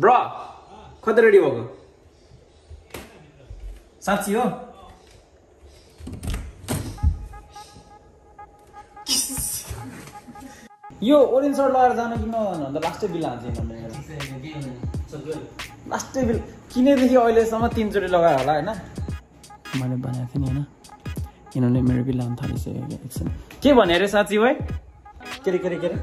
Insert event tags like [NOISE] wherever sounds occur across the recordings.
ब्र कति रेडी भएको साँच्ची हो यो ओरेन्ज सर्ट लगाएर जानु कि नजानु अन्त लास्टै बिल हान्छ लास्टै बिल किनेदेखि अहिलेसम्म तिनचोटि लगायो होला होइन? मैले भनेको थिएँ नि होइन? किनभने मेरो बिल हाल्नु थालिसक्यो क्या एकछिन। के भने अरे साँच्ची भाइ? के अरे के अरे के अरे?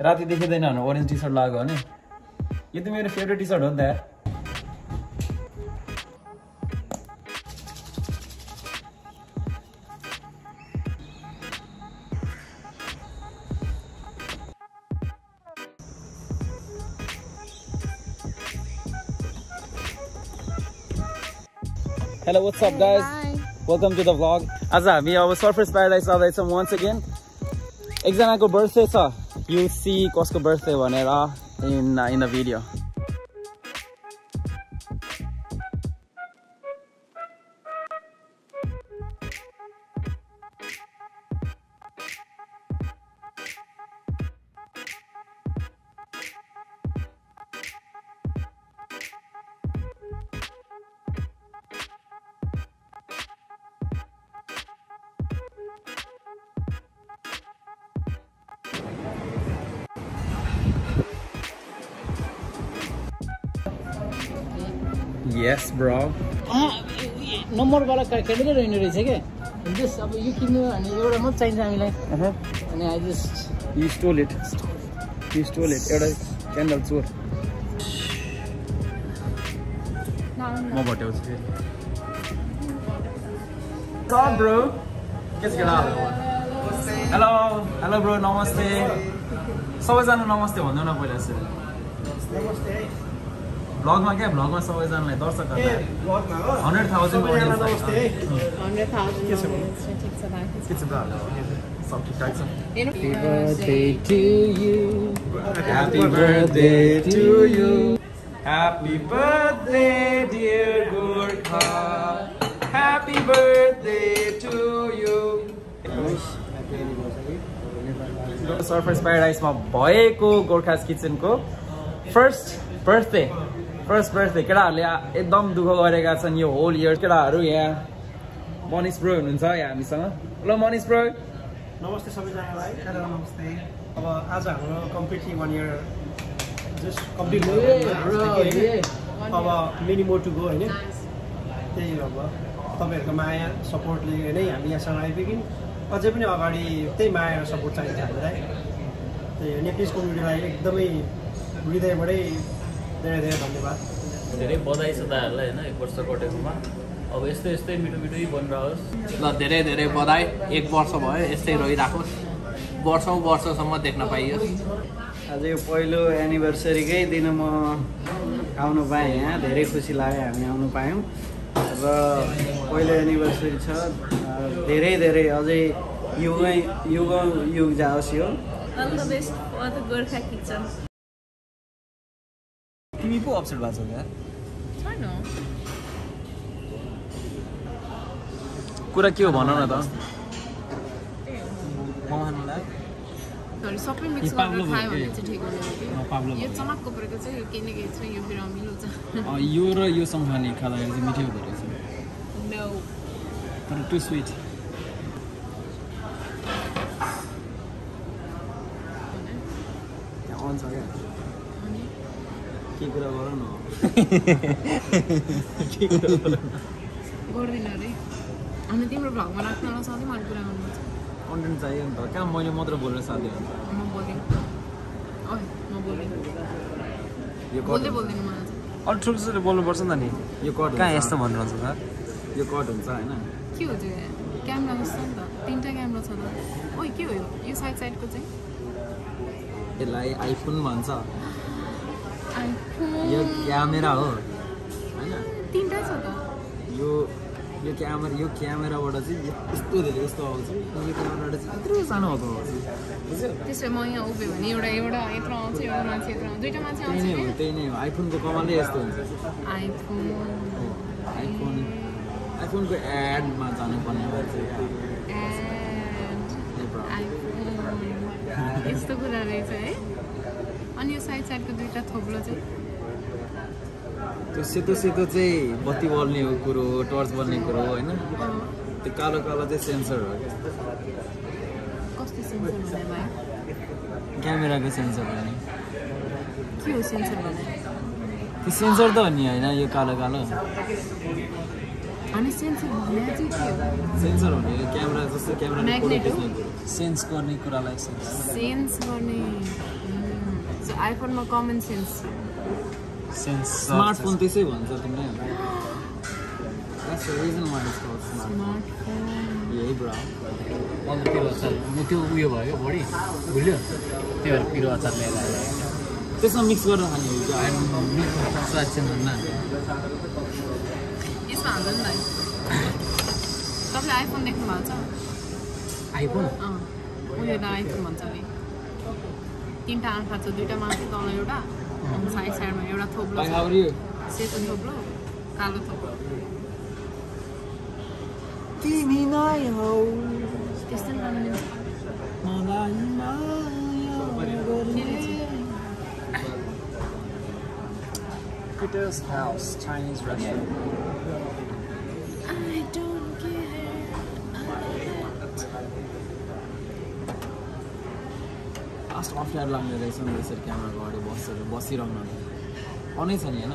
राति देखिँदैन भने ओरेन्ज टी सर्ट लगाएको भने यो त मेरो फेभरेट टी सर्ट हो नि त। यार Hello, what's up guys? Welcome to the vlog. आज हामी अब सर्फेस प्याराडाइज जाँदैछौँ वान्स अगेन एकजनाको बर्थडे छ you'll see Costco birthday vanilla in, uh, in the video. Candidate रहने रहेछ क्या जस्ट अब यो किन्नु भने एउटा मात्रै चाहिन्छ हामीलाई। अनि I just you stole it you stole it एउटा क्यान्डल चोर। म भट्याउँछु फेरि। ब्रो हेलो हेलो ब्रो नमस्ते। सबैजना नमस्ते भन्नु न पहिला चाहिँ भ्लगमा क्या भ्लगमा सबैजनालाई दर्शकहरूलाई hundred thousand. Happy birthday dear. Happy birthday to you. भएको गोर्खास किचनको फर्स्ट बर्थडे फर्स्ट बर्थडे केटाहरूले एकदम दुःख गरेका छन् यो होल इयर केटाहरू यहाँ मनिष ब्रो हुनुहुन्छ यहाँ हामीसँग। ल मनिष ब्रो। नमस्ते सबैजनालाई हेलो नमस्ते। अब आज हाम्रो completely one year just complete अब मेनी मोर टु गो होइन? त्यही अब। तपाईँहरूको माया सपोर्टले नै हामी यहाँसम्म आइपुग्यौँ। अझै पनि अगाडि त्यही माया र सपोर्ट चाहिन्छ हामीलाई। त्यही नेप्लिज कम्युनिटीलाई एकदमै हृदयबाटै धेरै धेरै धन्यवाद। धेरै बधाई छ दाहरूलाई होइन एक वर्ष कटेकोमा। अब यस्तै यस्तै मिठो मिठो बनिरहोस्। ल धेरै धेरै बधाई। एक वर्ष भयो यस्तै रहिराखोस्। वर्षौँ वर्षसम्म देख्न पाइयोस्। आज यो पहिलो एनिभर्सरीकै दिन म आउनु पाएँ यहाँ। धेरै खुसी लाग्यो हामी आउनु पायौँ। र पहिलो एनिभर्सरी छ। धेरै धेरै अझै युगै युग युग जाओस् यो। For the Gorkha kitchen. तिमी पो अपसेट भएको छौ. कुरा के हो भन न त सबै मिक्स गरेर खायो भने? चाहिँ ठिक हुने यो। चमक्को परेको चाहिँ यो केही न केही छ यो छ यो र यो सँगखाने खाँदाखेरि चाहिँ मिठै हुँदो रहेछ तर टु स्विट त्यहाँ अन छ क्या के कुरा गर न गर्दिनँ अरे अनि तिम्रो भ्लगमा राख्न सधैँ मैले कुरा गर्नुपर्छ कन्टेन्ट चाहियो नि त कहाँ मैले मात्र बोलेर साथी हुन्छ म बोलेँ ओइ म बोलेँ यो बोल्दै कट बोल्दैन मलाई चाहिँ अलिक ठुल्ठुलो बोल्नुपर्छ नि त नि यो कट कहाँ यस्तो भन्नुहुन्छ सर यो कट हुन्छ होइन के हो त्यो क्यामेरा जस्तो नि त तिनवटा क्यामेरा छ त ओइ के हो यो यो साइड साइडको चाहिँ यसलाई आइफोन भन्छ यो क्यामेरा हो। होइन तिनवटा छ त यो यो क्यामेरा यो क्यामेराबाट चाहिँ यस्तो धेरै यस्तो आउँछ। यो क्यामेराबाट चाहिँ यत्रो सानो भएको आउँछ। त्यसो म यहाँ उभियो भने एउटा एउटा यत्रो आउँछ एउटा मान्छे यत्रो आउँछ। दुइटा मान्छे त्यही नै हो आउँछ त्यही नै हो। आइफोनको कमालै यस्तो हुन्छ। आइफोन आइफोन आइफोनको एडमा जानुपर्ने भएर चाहिँ यस्तो कुरा रहेछ है। अनि यो साइड साइडको दुइटा थोप्लो चाहिँ? त्यो सेतो सेतो चाहिँ बत्ती बल्ने हो कुरो टर्च बल्ने कुरो हो होइन? त्यो कालो कालो चाहिँ सेन्सर हो कस्तो सेन्सर हुने भयो? क्यामेराको सेन्सर हो नि के हो सेन्सर भने त्यो सेन्सर त हो नि होइन यो कालो कालो। अनि सेन्सर भने चाहिँ के हो? सेन्सर हुने क्यामेरा जस्तो कुरो सेन्स गर्ने कुरालाई सेन्स गर्ने। आइफोनमा कमन सेन्स सेन्स स्मार्टफोन त्यसै भन्छ तिमीले That's the reason why it's called smartphone. Smartphone यही ब्रो अन्त पिरो अचार म त्यो उयो भयो बढी भुल्यो त्यही भएर पिरो अचार लिएर त्यसमा मिक्स गरेर खाने स्वाद चाहिँ भन्न यसमा हाल्छ नि भाइ तपाईँले आइफोन देख्नु भएको छ आइफोन उयो त आइफोन भन्छ अरे तिनवटा आँखा छ दुइटा माथि तल एउटा अनि साइड साइडमा एउटा थोप्लो Hi, छ how are you? सेतो थोप्लो कालो थोप्लो तिमी नै हौ त्यस्तै गर्न मिल्छ मलाई माया गर्ने। Peter's house, Chinese restaurant. I last अप्ठ्यारो लाग्ने रहेछ नि यसरी क्यामेराको अगाडि बसेर बसिरहनु आउनै छ नि होइन?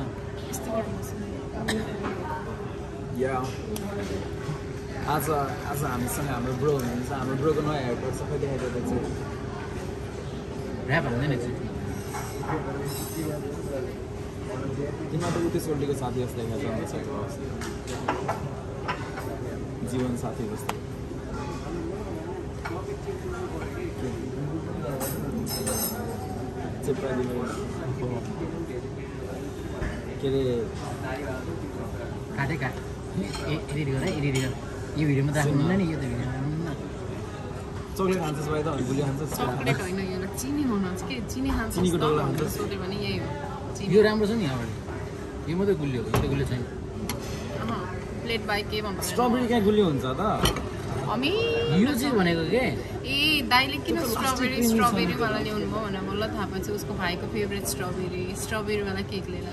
या। आज आज हामीसँग हाम्रो ब्रो हुनुहुन्छ। हाम्रो ब्रोको नयाँ हेयरकट सबै देखाइदिएको छु ऱ्याप हाल्दैन तिमीलाई त उतै सोल्टीको साथी जस्तो देखाएको छ नि जीवन साथी जस्तो। के अरे काटे काट एडिट गर है एडिट गर यो भिडियोमा त राख्नुहुन्न नि यो त भिडियोमा राख्नुहुन्न चक्लेट खान्छस् भाइ त अनि भोलि खान्छस् चक्लेट होइन यसलाई चिनी के चिनी खान्छ चिनीको डल्ला भनेर खान्छ। सोध्यो भने यही हो चिनी यो राम्रो छ नि यहाँबाट यो मात्रै गुलियो यो त गुलियो छैन प्लेट बाई के भन्छ स्ट्रबेरी कहाँ गुलियो हुन्छ त हामी यो चाहिँ भनेको के ए दाइले किन स्ट्रबेरी स्ट्रबेरीवाला ल्याउनु भयो भनेर मलाई थाहा पाएछ उसको भाइको फेभरेट स्ट्रबेरी स्ट्रबेरीवाला केक लिएर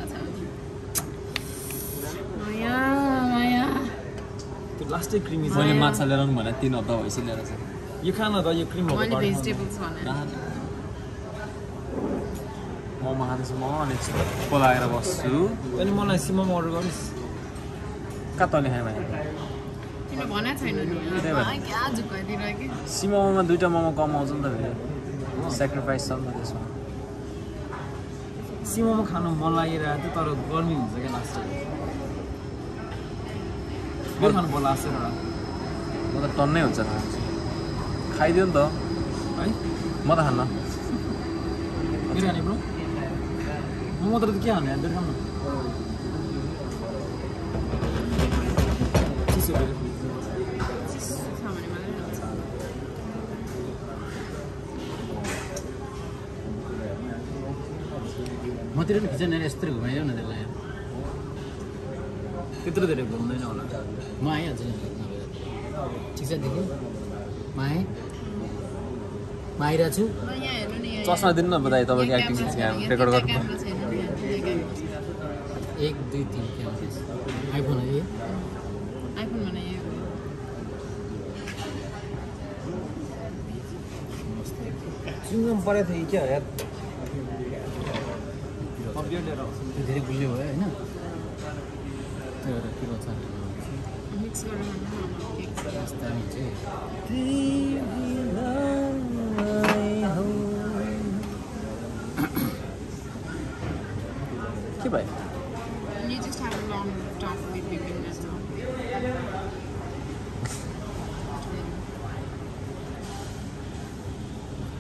लास्टै क्रिमी मैले माछा लिएर आउनु भने तिन हप्ता भइसक्यो लिएर चाहिँ यो खान त क्रिम भेजिटेबल्स म पलाएर बस्छु। अनि मलाई सिमम अर्डर गर्नुहोस्। कहाँ तले खाएँ भाइ? सिमोमोमा दुइटा मोमो कम आउँछ नि त फेरि। सेक्रिफाइस छ नि त त्यसमा। सिमम खानु मन लागिरहेको थियो तर गर्मी हुन्छ क्या लास्ट खानु पर्ला म त टन्नै हुन्छ खाइदियो नि त। है? म त खान्न। बिरयानी ब्रो? म मात्र त के खानु? यहाँ खानु चिसो छ भने मात्रै खान्छ मतिर पनि खिच नि यस्तै घुमाइदेऊ न त्यसलाई त्यत्रो धेरै घुम्दैन होला म आइहाल्छु ठिक छ देखि म आएँ म आइरहेको छु ल यहाँ हेर्नु नि यहाँ- चस्मा दिनु न बधाई तपाईँको एक्टिङ रेकर्ड गर्नु। एक दुई तिन क्यामेरा आइफोन है आइफोन परेको थियो कि क्या यार अपडेट लिएर आउँछु त्यो धेरै गुलियो भयो होइन त्यो भएर पिरो अचार मिक्स गरेर खानु न मलाई केक छ। दामी चाहिँ के भयो.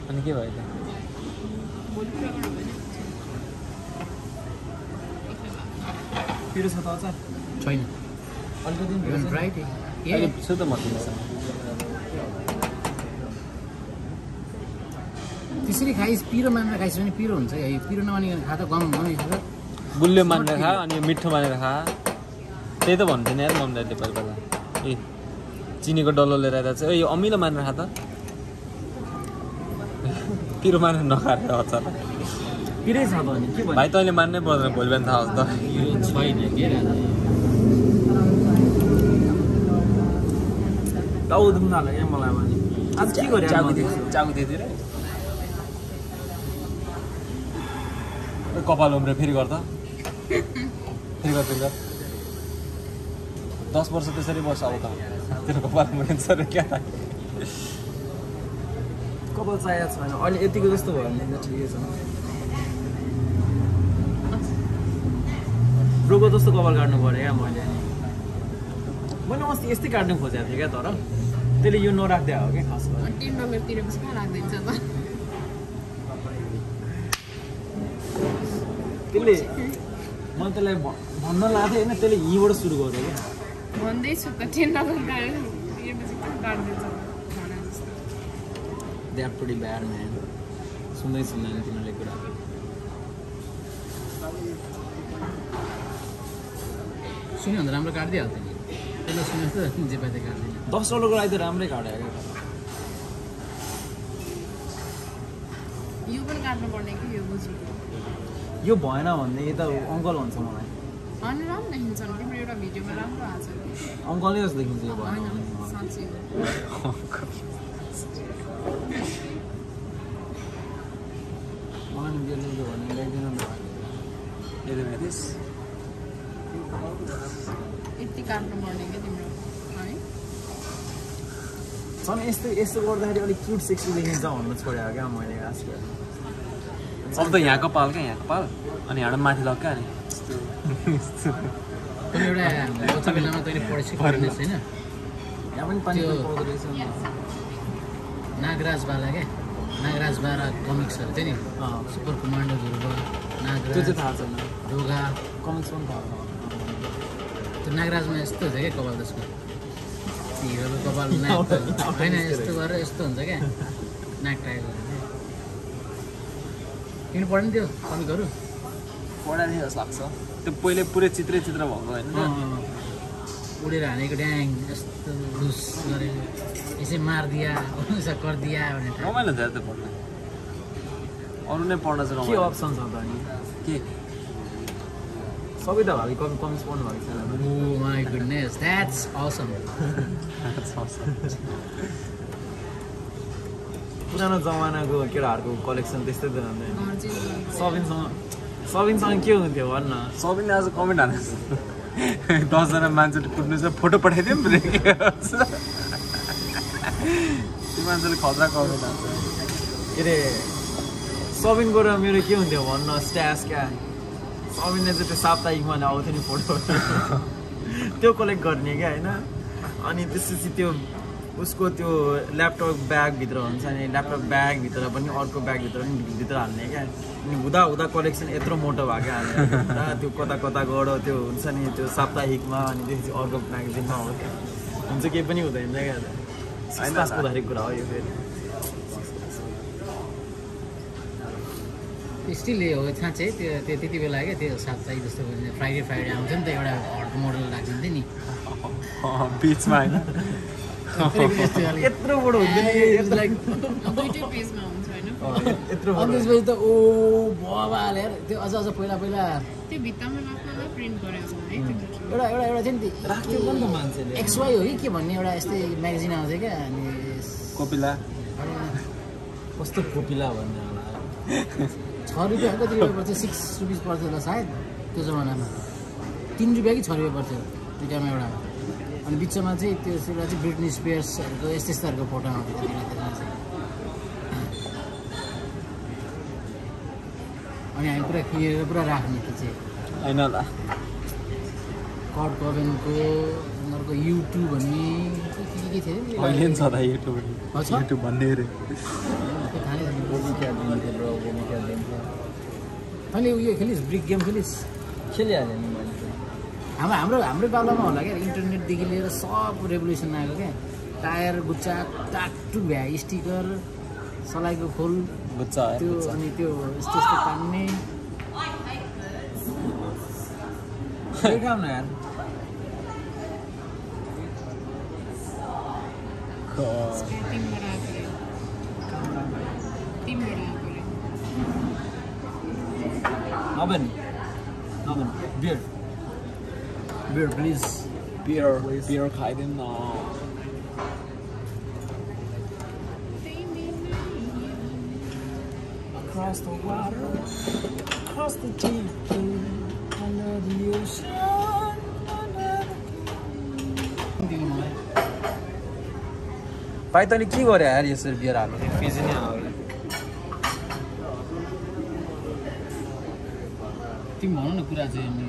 अनि के भयो त पिरो छ त अचार छैन छैन। ब्राइट अहिले छु त म त्यसरी खाइस पिरो मानेर खाइस भने पिरो हुन्छ है। पिरो नमानिकन खा त गम गम खा गुलियो मानेर खा अनि यो मिठो मानेर खा। त्यही त भन्थ्यो नि यार मम्मीले पहिला पहिला। ए चिनीको डल्लो लिएर आएर चाहिँ। ए यो अमिलो मानेर खा त। [LAUGHS] पिरो मानेर नखाएर अचार। पिरै छ त भाइ तैँले मान्नै पर्दैन भोलि बिहान थाहा होस् त। थाल्यो क्या मलाई भने आज के गरे कपाल उम्रे फेरि गर त फेरि गर फेरि दस वर्ष त्यसरी बस्छ अब त। तेरो कपाल उम्रिन्छ क्या? कपाल चाहिएको छैन। अहिले यतिको जस्तो भयो भने त ठिकै छ। ब्रोको जस्तो कपाल काट्नु पऱ्यो क्या मैले। मैले अस्ति यस्तै काट्नु खोजेको थिएँ क्या तर। त्यसले यो नराख्दै हो क्या खास त्यसले मैले त्यसलाई भन्न लाएको थिएँ होइन त्यसले यहीँबाट सुरु गर्यो क्या। भन्दैछु त टेन ब्याड म्यान सुन्दै सुन्दैन तिनीहरूले कुरा। सुन्यो भने त राम्रो काटिदिइहाल्थ्यो नि। त्यसले सुन्यो त जे पाइ त्यो काट्दैन। दस डलरको लागि त राम्रै काट्यो क्या यो पनि काट्नु पर्ने कि यो बुझेको यो भएन भने यता अङ्कल भन्छ मलाई। अनि राम्रो देखिन्छ नि। तिम्रो एउटा भिडियोमा राम्रो आएको छ। अङ्कलै जस्तो देखिन्छ यो भएन भने साँच्चै मलाई नि बेलुका भने ल्याइदिनु न यति काट्नु पर्ने क्या तिम्रो है? झन् यस्तो यस्तो गर्दाखेरि अलिक क्युट सेक्सी देखिन्छ भन्नु छोड्यो क्या मैले आजकल। अब त यहाँको पाल क्या यहाँको पाल? अनि यहाँबाट माथि लग क्या अनि [LAUGHS] एउटा बेलामा तैँले पढ्ने छैन यहाँ पनि पानी त्यो- पाउँदो रहेछ। नि। नागराजवाला क्या। नागराजवाला कमिक्सहरू थियो नि। सुपर कमान्डोजहरू भयो। त्यो चाहिँ नागराज थाहा छैन। ढोगा। कमिक्स पनि थाहा त्यो नागराजमा यस्तो हुन्छ क्या कपाल त्यसको हिरोको कपाल नाक होइन यस्तो गरेर यस्तो हुन्छ क्या नाक टाएको तिमीले पढ्ने त्यो कमिकहरू पढाएको थिएँ जस्तो लाग्छ त्यो पहिले पुरै चित्रै चित्र भएको होइन उडेर हानेको ड्याङ यस्तो लुस गरेको यसै मारिदिया गरिदिया भनेर रमाइलो थियो त्यो पढ्नु अरू नै पढ्न चाहिँ के अप्सन छ त अनि के सबै त भाइ कमि कमिक्स पढ्नु भएको छैन oh my goodness that's awesome पुरानो जमानाको केटाहरूको कलेक्सन त्यस्तै त सबिनसँग सबिनसँग के हुन्थ्यो भन्न सबैले आज कमेन्ट हाल्नु दसजना मान्छेले कुद्नु छ फोटो पठाइदियो नि रे त्यो मान्छेले खतरा कमेन्ट हाल्छ। के अरे सबिनको र मेरो के हुन्थ्यो भन्न? स्ट्यास क्या सबिनले चाहिँ त्यो साप्ताहिकमा आउँथ्यो नि फोटो [LAUGHS] त्यो कलेक्ट गर्ने क्या होइन? अनि त्यसपछि त्यो उसको त्यो ल्यापटप ब्यागभित्र हुन्छ नि ल्यापटप ब्यागभित्र पनि अर्को ब्यागभित्र पनि भित्र हाल्ने क्या। अनि हुँदा हुँदा कलेक्सन यत्रो मोटो भयो क्या हुँदा त्यो कता कता गएर त्यो हुन्छ नि त्यो साप्ताहिकमा अनि त्यसपछि अर्को म्यागजिनमा हो क्या। हुन्छ केही पनि हुँदैन क्या। धरी कुरा हो यो फेरि। स्टिल हो साँच्चै त्यो त्यो त्यति बेला क्या त्यो साप्ताहिक जस्तो फ्राइडे फ्राइडे आउँथ्यो नि त एउटा हट मोडल राखिदिन्थ्यो नि। [LAUGHS] बिचमा होइन। यत्रो बडो त ओ बाबा हालेर त्यो अझ अझ पहिला पहिला। त्यो भित्तामा राख्नलाई प्रिन्ट गरे होला है त्यो एउटा एउटा एउटा थियो नि राख्थ्यो पनि त मान्छेले। एक्सवाई हो कि के भन्ने एउटा यस्तै म्यागजिन आउँथ्यो क्या अनि कोपिला। कस्तो कोपिला भन्ने होला। छ रुपियाँ कति रुपियाँ पर्थ्यो सिक्स रुपिस पर्थ्यो होला सायद त्यो जमानामा। तिन रुपियाँ कि छ रुपियाँ पर्थ्यो दुइटामा एउटा अनि बिचमा चाहिँ त्यो एउटा चाहिँ ब्रिटनी स्पेयर्सहरूको यस्तो यस्तोहरूको फोटो आउँथ्यो त्यसमा चाहिँ। अनि हामी पुरा क्लियर पुरा राख्ने त्यो चाहिँ होइन होला। कट कभेनको उनीहरूको युट्युब भन्ने के के थियो? युट्युब भन्ने। अरे त्यो थाहा नै छैन। भूमिका दिन्थ्यो ब्रो भूमिका दिन्थ्यो तैँले उयो खेलिस् ब्रिक गेम खेलिस्। खेलिहालेँ नि मैले। हाम्रो हाम्रो हाम्रो पालामा होला क्या इन्टरनेटदेखि लिएर सब रेभोल्युसन आएको क्या। टायर गुच्चा टाकटुक भ्या स्टिकर सलाइको खोल है त्यो। अनि त्यो यस्तो यस्तो तान्ने। [LAUGHS] केही काम न यार। तिनबाट नबेन नबेन beer beer please beer beer खाइदिउँ न Across the water, across the deep blue, under the ocean, under the दिनु मलाई भाइ तैँले के गरे यार यसरी बियर हाल्नु फिजी नै आउने तिमी भन न कुरा चाहिँ अनि।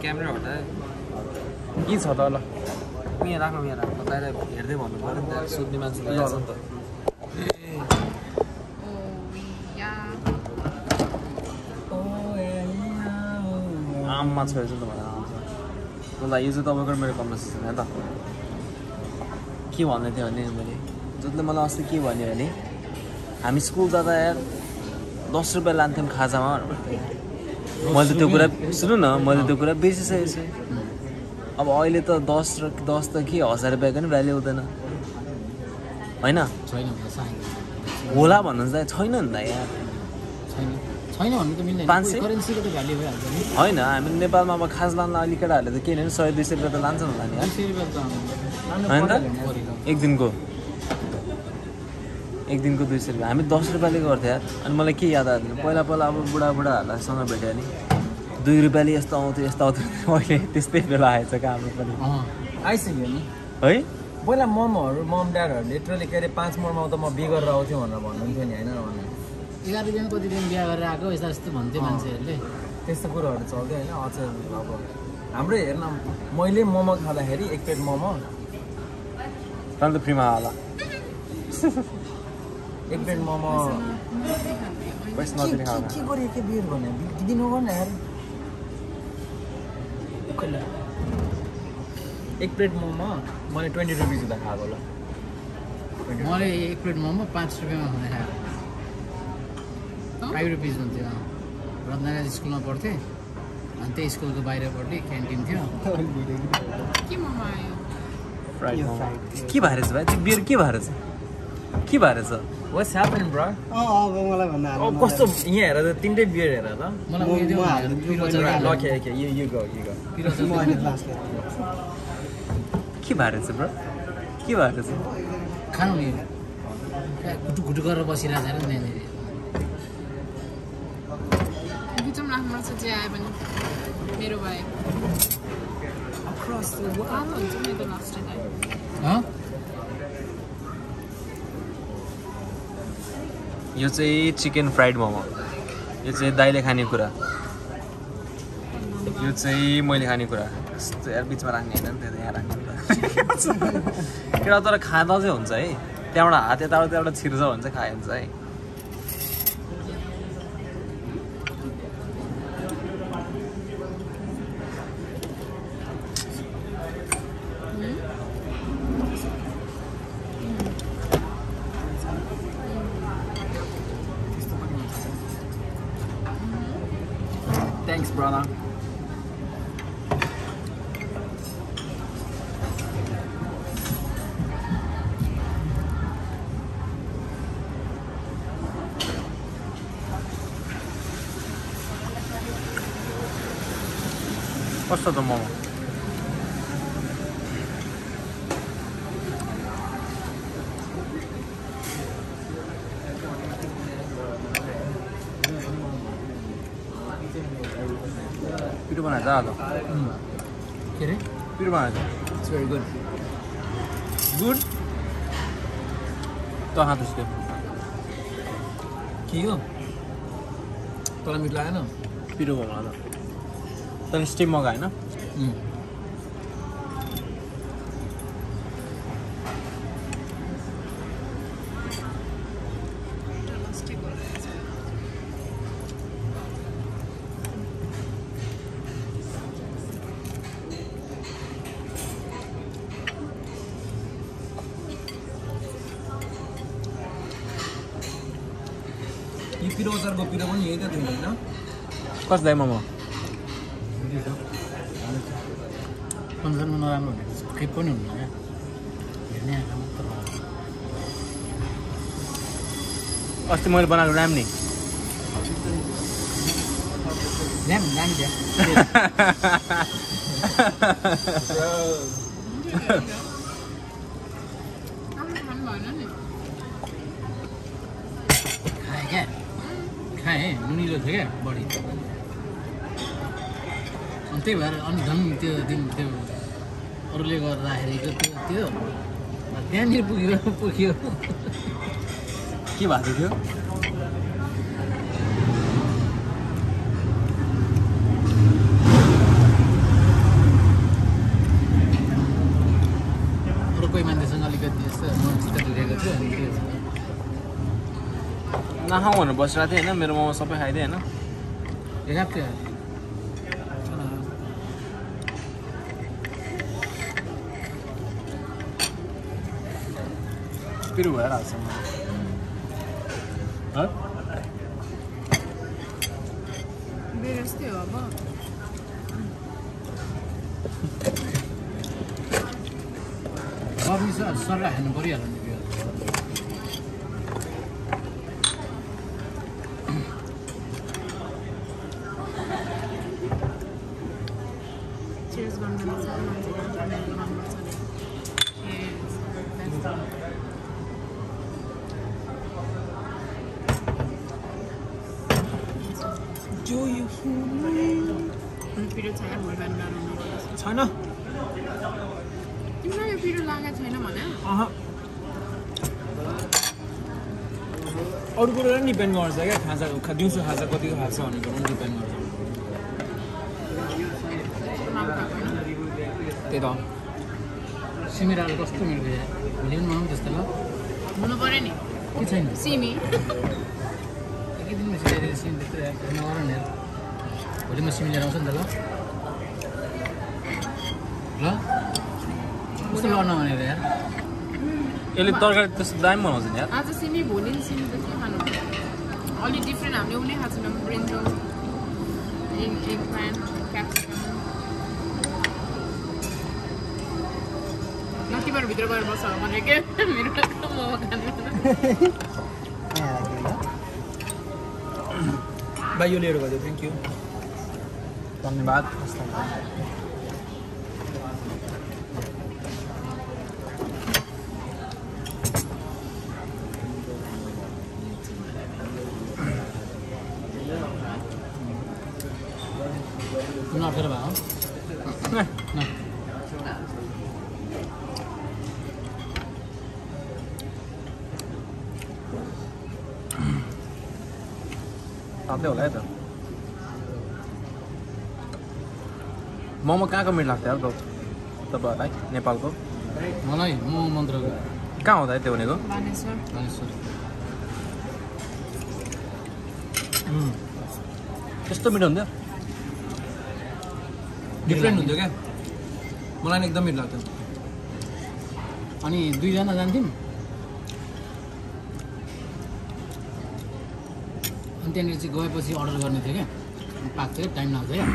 क्यामेरा हटाए के छ त ल। यहाँ राख्नु यहाँ राख्नु। बाहिर हेर्दै भन्नु पऱ्यो नि त। सोध्ने मान्छे छ नि त। ओ या आममा त मलाई आउँछ ल यो चाहिँ तपाईँको मेरो कन्भर्सेसन हो त। के भन्दै थियो भने मैले जसले मलाई अस्ति के भन्यो भने हामी स्कुल जाँदा यार दस रुपियाँ लान्थ्यौँ खाजामा मैले त त्यो कुरा सुन्नु न मैले त्यो कुरा बिर्सिसकेको छु। अब अहिले त दस र दस त के हजार रुपियाँको नि भ्याल्यु हुँदैन। होइन? सानो होला भन्नु चाहिँ छैन नि त त पाँच सय? त नि। होइन हामी नेपालमा अब खाज लान्दा अलिक केटाहरूले त के भने सय दुई सय रुपियाँ त लान्छ होला नि त होइन? त एक दिनको। एक दिनको दुई सय रुपियाँ हामी दस रुपियाँले गर्थ्यो यार। अनि मलाई के याद आयो भने पहिला पहिला अब बुढाबुढाहरूलाईसँग भेट्यो भने दुई रुपियाँले यस्तो आउँथ्यो यस्तो आउँथ्यो। [LAUGHS] अहिले त्यस्तै बेला आएछ क्या हाम्रो पनि आइसक्यो नि। है? पहिला ममहरू मम ड्याडहरू लिटरली के अरे पाँच मर्मा त म बि गरेर आउँथ्यो भनेर भन्नुहुन्थ्यो नि होइन एघार रुपियाँमा कति दिन बिहा गरेर आएको? यस्तो यस्तो भन्थ्यो मान्छेहरूले। त्यस्तो कुरोहरू चल्थ्यो होइन अचेल अब हाम्रो हेर्न मैले मोमो खाँदाखेरि एक प्लेट मोमो। त फ्रीमा होला [LAUGHS] एक प्लेट मोमो के नदिने खाना के गऱ्यो के बियर भने दिनु गर्न यार एक प्लेट मोमो मैले ट्वेन्टी रुपिस हुँदा खाएको होला मैले एक प्लेट मोमो पाँच रुपियाँमा खाँदा खाएको फाइभ रुपिस हुन्थ्यो रत्नगर स्कुलमा पढ्थेँ अनि त्यही स्कुलको बाहिरपट्टि क्यान्टिन थियो के भएर छ भाइ त्यो बियर के भएर छ के भएर छ? वाट्स ह्यापन ब्रो अँ मलाई भन्दा कस्तो यहाँ हेर त तिनटै बियर हेर त। मलाई उयो ल के के यो यो गो यो के भएर छ ब्रो के भएर छ? खानु नि। घुटु घुटु गरेर बसिरहेको छ नि बिचमा राख्नु जे आयो भने मेरो भाइ। हुन्छ लास्ट टाइम यो चाहिँ चिकन फ्राइड मोमो। यो चाहिँ दाइले खाने कुरा। यो चाहिँ मैले खाने कुरा। यस्तो यार बिचमा राख्ने होइन नि त्यो यहाँ राख्ने कुरा। [LAUGHS] केटा तर खाँदा चाहिँ हुन्छ है। त्यहाँबाट हात यताबाट त्यहाँबाट छिर्छ भने चाहिँ खाइन्छ है। थ्याङ्क्स ब्रदर कस्तो त मोमो आज के अरे बनाएछ इट्स भेरी गुड गुड त हात उसको के हो तँलाई मिठो लागेन पिरो मोमो आज तैँले स्टिम मगाएन अचारको पिरो पनि यही त थियो होइन कस्तो दाइ मोमो अनुसारमा नराम्रो केही पनि। अस्ति मैले बनाएको राम नि नुनिलो थियो क्या बढी? अनि त्यही भएर अनि झन् त्यो दिन त्यो अरूले गर्दाखेरिको त्यो त्यो त्यहाँनिर पुग्यो पुग्यो। के भएको थियो अरू कोही मान्छेसँग अलिकति यस्तो मन चित्त दुखेको थियो अनि त्यो नखाउँ भनेर बसिरहेको थिएँ होइन मेरो मोमो सबै खाइदिएँ होइन हेरेको थियो पिरो भएर हाल्छ मेरो यस्तै हो अब सरलाई खानु परिहाल्यो नि गर्नु पिरो छैन भोलि बिहान छैन यो पिरो लागेको छैन भने अरू कुरो डिपेन्ड गर्छ क्या खाजा दिउँसो खाजा कतिको खान्छ भन्ने कुरो पनि डिपेन्ड गर्छ माम खाएको होइन त्यही त सिमिराले कस्तो यार भोलि पनि पनि त्यस्तो ल हुनु पऱ्यो नि के छैन सिमी एकै दिनमा सिकाइदिएको सिमी त्यस्तो नगर न भोलि म सिमी लिएर आउँछु नि त ल ल कस्तो ल नभनेर यार यसले तरकारी त्यस्तो दामी बनाउँछ नि यार आज सिमी भोलि नि सिमी त के खानु अलिक डिफ्रेन्ट हामीले उसले खाएको छैनौँ brinjal egg eggplant capsicum भित्र गएर बस्छ भने के मेरो मोमो खानु भाइ यो लिएर गयो थ्याङ्क यू धन्यवाद कुन अप्ठ्यारो भयो न साथै होला है त मोमो कहाँको मिठ लाग्थ्यो त- तपाईँहरूलाई नेपालको? मलाई मोमो मन्त्रको। कहाँ हुँदा त्यो भनेको? त्यस्तो मिठो हुन्थ्यो? डिफ्रेन्ट हुन्थ्यो क्या? मलाई पनि एकदम मिठो लाग्थ्यो। अनि दुईजना जान्थ्यौँ। त्यहाँनिर चाहिँ गएपछि अर्डर गर्ने थियो क्या। पाएको थियो टाइम लाग्थ्यो क्या।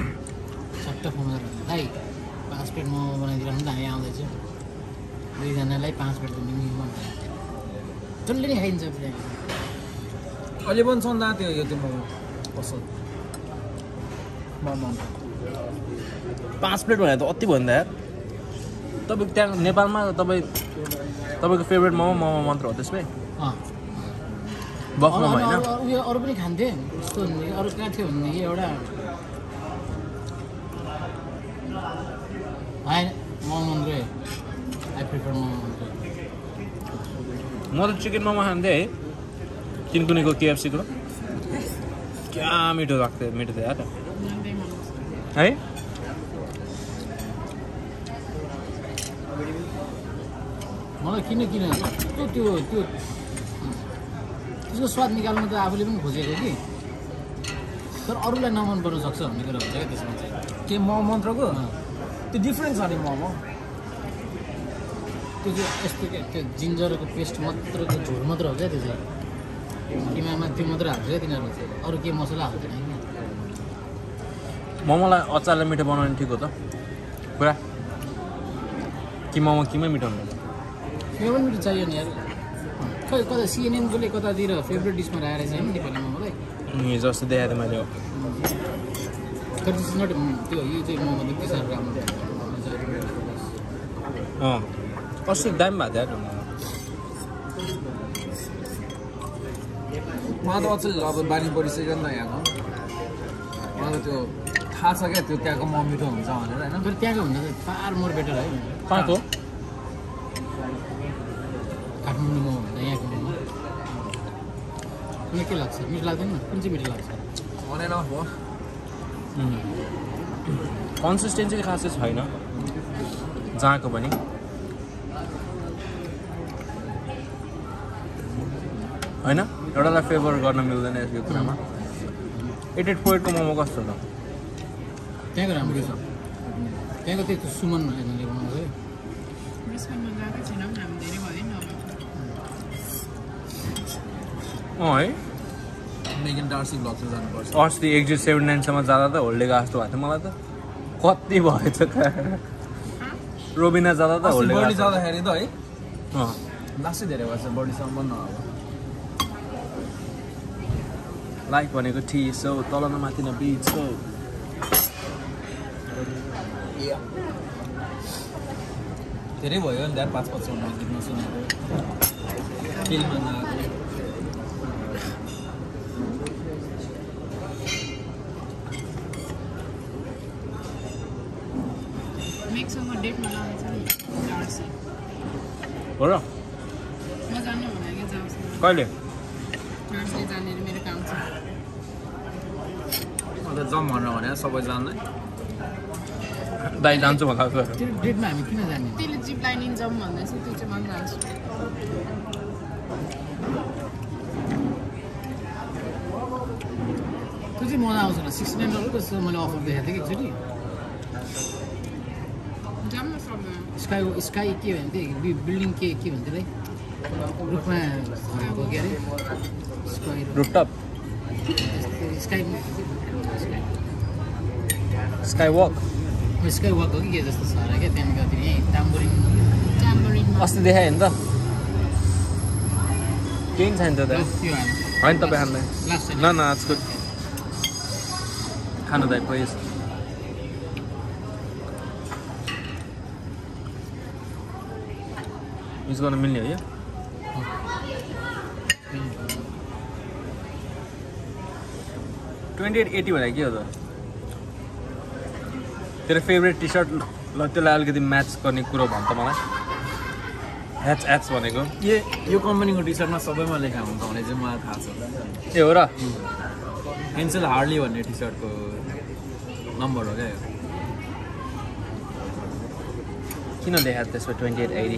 सट्ट फोन गरेर दाइ पाँच प्लेट मोमो बनाइदिनु नि त हामी आउँदैछु। दुईजनालाई पाँच प्लेट त मिनिमम जसले नि खाइन्छ अहिले पनि छ नि त त्यो यो त्यो मोमो? पसल। मोमो पाँच प्लेट भने त अति भयो नि त यार तपाईँ त्यहाँ नेपालमा तपाईँ तपाईँको फेभरेट मोमो मोमो मात्र हो त्यसमै? अँ बफ मोमो अरू- होइन उयो अरू पनि खान्थेँ। यस्तो हुने अरू कहाँ थियो भनेदेखि एउटा। होइन मोमो मन्त्रै आई प्रिफर मोमो म त चिकन मोमो खान्थेँ है। तिनकुनीको केएफसीको। क्या मिठो लाग्थ्यो मिठो थियो यार। है? मलाई किन किन? कस्तो त्यो त्यो त्यसको स्वाद निकाल्नु त आफूले पनि खोजेको कि? तर अरूलाई नमन पर्न सक्छ भन्ने कुरा हुन्छ क्या त्यसमा चाहिँ। के मोमो मन्त्रको। त्यो डिफ्रेन्ट छ नि मोमो। त्यो चाहिँ यस्तो क्या त्यो जिन्जरको पेस्ट मात्रको झोल मात्र हो क्या त्यो चाहिँ। किमामा त्यो मात्र हाल्छ क्या तिनीहरूले चाहिँ अरू के मसला हाल्दैन होइन। मोमोलाई अचारले मिठो बनाउने ठिक हो त? पुरा। कि मोमो किमै मिठो हुन्छ पनि मिठो चाहियो नि यार। कता सिएनएनकोले कतातिर फेभरेट डिसमा राखेर चाहिँ नेपाली मोमोलाई हिजो अस्ति देखाएको मैले तर इज नट त्यो यो चाहिँ म साह्रो राम्रो अँ। अस्ति दामी भएको थियो मलाई त अचेल अब बानी परिसक्यो नि त यहाँको मलाई त्यो थाहा छ क्या त्यो त्यहाँको मह मिठो हुन्छ भनेर होइन? तर त्यहाँको त फार मोर बेटर है। कहाँ कुनै के लाग्छ। मिठो लाग्दैन कुन चाहिँ मिठो लाग्छ? हो। कन्सिस्टेन्सी खासै छैन। जहाँको पनि। होइन? एउटालाई फेभर गर्न मिल्दैन यो कुरामा। एट एट पोइन्टको मोमो कस्तो छ? त्यहाँको राम्रो छ। त्यहाँको त्यो सुमन भन्ने बनाउँछ अँ है। डार्सी जानुपर्छ। अस्ति एक्जिट सेभेन्टी नाइनसम्म जाँदा त होल्डे जस्तो भएको थियो मलाई त। कति भएछ कहाँ रोबिना जाँदा त होल्डे जाँदाखेरि त है। अँ। लास्टै धेरै भएछ बढीसम्म न अब लाइक भनेको ठिक सौ तल न माथि न बिच सौ धेरै भयो नि त पाँच पचपन्न गीत नसुनेको हो र म जान्नु भने कि जाउँछ कहिले जाने मेरो काम छ अन्त जाउँ भनेर भने सबै जान्दै दाइ जान्छु भन्दा डेटमा हामी किन जाने त्यसले जिप लाइन इन जाउँ भन्दैछ त्यो चाहिँ म जान्छु त्यो चाहिँ मजा आउँछ होला सिक्सटी नाइन डलर जस्तो मैले अफर देखाएको थिएँ कि एकचोटि जाउँ न सबै स्काई स्काई के भन्थ्यो बि- बिल्डिङ के के भन्थ्यो अरे रुखमा भएको के अरे sky rooftop sky sky walk sky walk हो कि के जस्तो छ अरे क्या त्यहाँदेखि यहीँ टाम्बुरिङ ट्याम्बरिनमा अस्ति देखायो नि त केही पनि छैन त होइन तपाईँ लास्ट न न आजको खानु दाइ प्लिज युज गर्न मिल्ने हो यो? ट्वेन्टी एट एटी भनेको के हो त? तेरो फेभरेट टी सर्ट ल त्यसलाई अलिकति म्याच गर्ने कुरो भन् त मलाई। ह्याच एच भनेको। यो यो कम्पनीको टी सर्टमा सबैमा लेखा हुन्छ भने चाहिँ मलाई थाहा छ ए हो र? हेन्सेल हार्ली भन्ने टी सर्टको नम्बर हो क्या किन देखाएको त्यसमा ट्वेन्टी एट एटी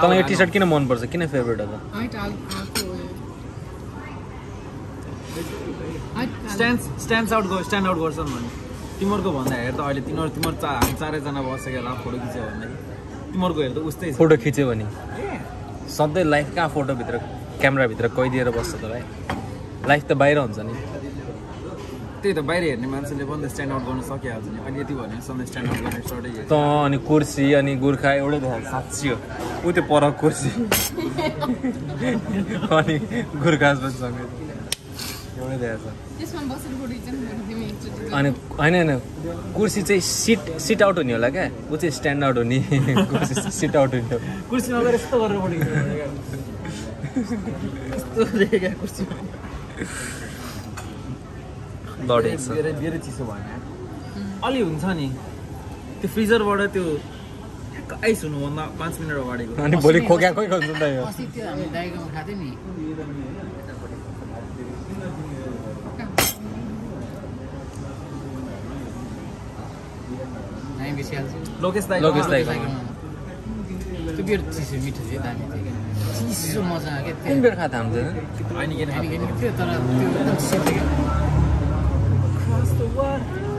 तँलाई यो टी सर्ट किन मनपर्छ किन फेभरेट हो त? स्ट्यान्ड स्ट्यान्ड्स आउट ग स्ट्यान्ड आउट गर्छन् भने। तिमीहरूको भन्दाखेरि त अहिले तिमीहरू तिमीहरू चा हामी चारैजना बसेको होला फोटो खिच्यो भन्दाखेरि तिमीहरूको हेर्दा उस्तै फोटो खिच्यो भने? सधैँ लाइफ कहाँ फोटोभित्र क्यामेराभित्र कैदिएर बस्छ त भाइ? लाइफ त बाहिर हुन्छ नि। त्यही त बाहिर हेर्ने मान्छेले पनि त स्ट्यान्ड आउट गर्न सकिहाल्छ नि। अहिले यति भने सधैँ स्ट्यान्ड आउट गर्ने सर्टै हेर्छ। त अनि कुर्सी अनि गोर्खा एउटै देखाएको साँच्ची हो। ऊ त्यो पर कुर्सी। अनि गोर्खा पनि सँगै एउटै देखाएको छ अनि होइन होइन। कुर्सी चाहिँ सिट सिट आउट हुने होला क्या। ऊ चाहिँ स्ट्यान्ड आउट हुने। कुर्सी सिट आउट हुने हो। कुर्सीमा गएर यस्तो गरेर फोटो [LAUGHS] खिच्नु यस्तो देखेँ कुर्सीमा लडेको छ धेरै चिसो भयो अलि हुन्छ नि। त्यो फ्रिजरबाट त्यो ठ्याक्क आइस हुनुभन्दा पाँच मिनट अगाडिको अनि भोलि खोक्या खोइ त यो। लोकेश दाई। लोकेश दाई। त्यो बियर चिसो मिठो थियो दामी थियो। चिसो मजा आयो क्या कुन त्यो बेर खाता होइन तर त्यो एकदम चिसो थियो। क्या